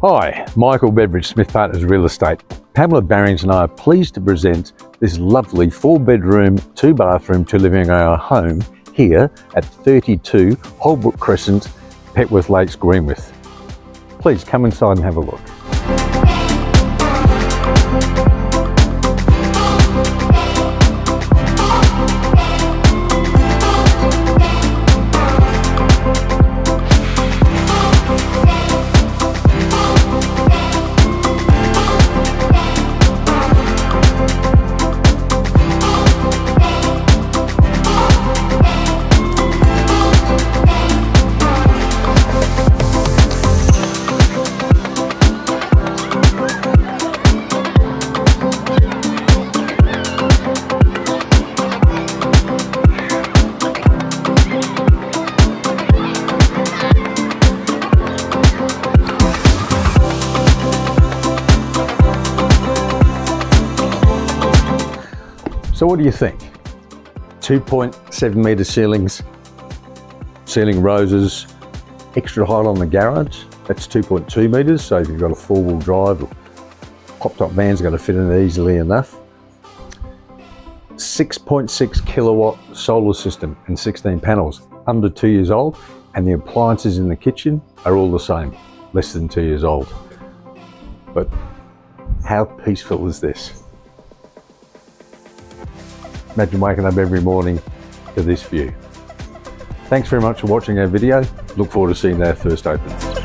Hi, Michael Beveridge, Smith Partners Real Estate. Pamela Barrings and I are pleased to present this lovely four bedroom, two bathroom, two living area home here at 32 Holbrook Crescent, Petworth Lakes, Greenwith. Please come inside and have a look. So what do you think? 2.7 metre ceilings, ceiling roses, extra height on the garage, that's 2.2 metres, so if you've got a four-wheel drive, pop-top van's going to fit in easily enough. 6.6 kilowatt solar system and 16 panels, under two years old, and the appliances in the kitchen are all the same, less than two years old. But how peaceful is this? Imagine waking up every morning to this view. Thanks very much for watching our video. Look forward to seeing our first open.